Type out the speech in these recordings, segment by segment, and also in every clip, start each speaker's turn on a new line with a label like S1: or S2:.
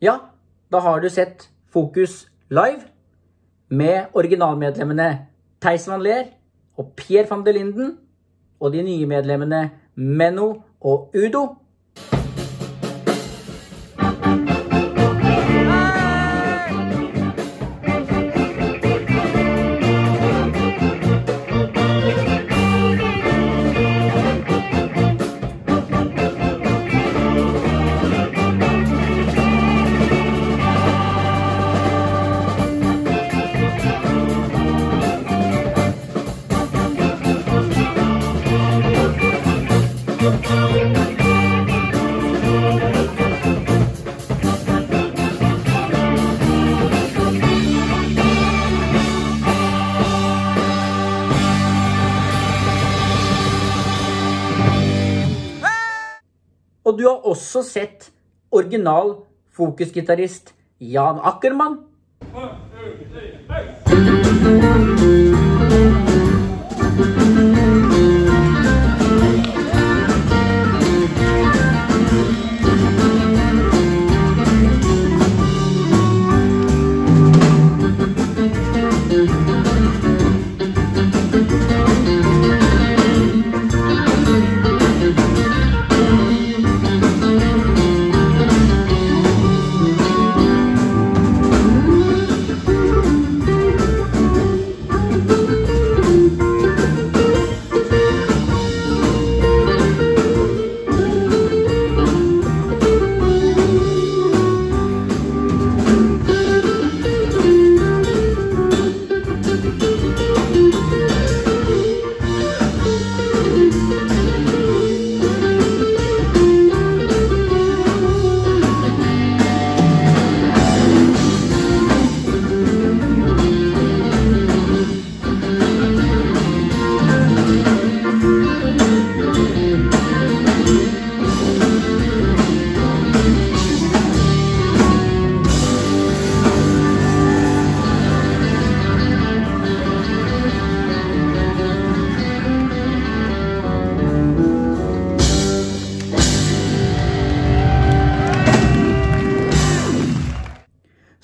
S1: Ja, da har du sett Fokus live med originalmedlemmene Theis van Leer og Pierre van der Linden, og de nye medlemmene Menno og Udo. Og du har også sett original fokusgitarist Jan Ackermann.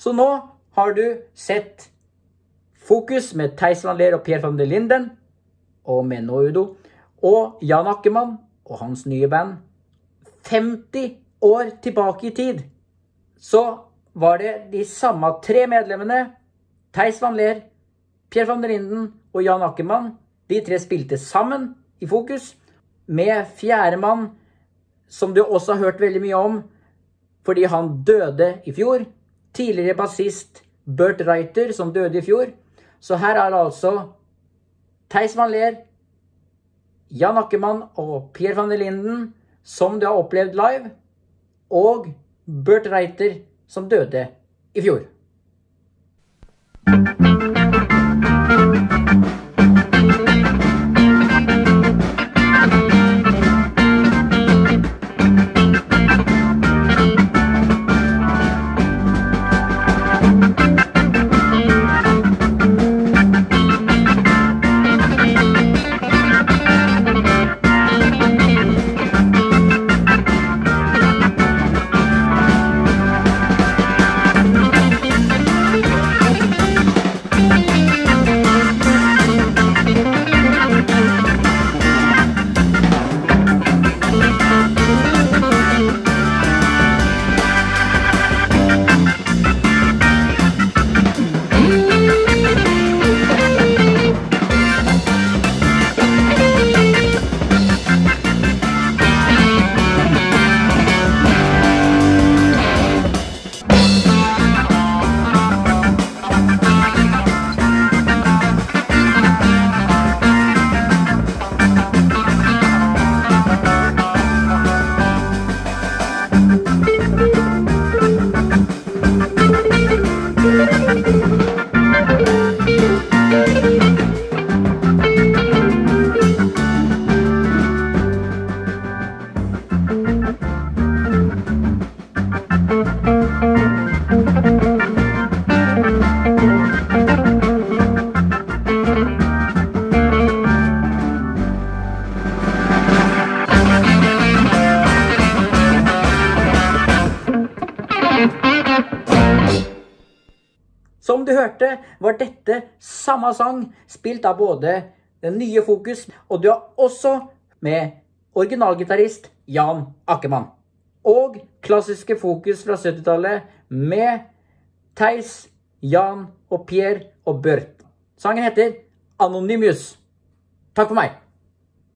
S1: Så nå har du sett Fokus med Theis van Leer og Pierre van der Linden og Menno Udo og Jan Ackermann og hans nye band. 50 år tilbake i tid så var det de samme tre medlemmene, Theis van Leer, Pierre van der Linden og Jan Ackermann. De tre spilte sammen i Fokus med fjerdemann, som du også har hørt veldig mye om fordi han døde i fjor. Tidligere bassist Bert Reiter, som døde i fjor. Så her er det altså Theis van Leer, Jan Ackermann og Per van der Linden, som du har opplevd live, og Bert Reiter, som døde i fjor. Som du hørte, var dette samme sang spilt av både den nye Fokus, og du har også med originalgitarist Jan Ackermann. Og klassiske Fokus fra 70-tallet med Theis, Jan og Pierre og Børt. Sangen heter Anonymous. Takk for meg.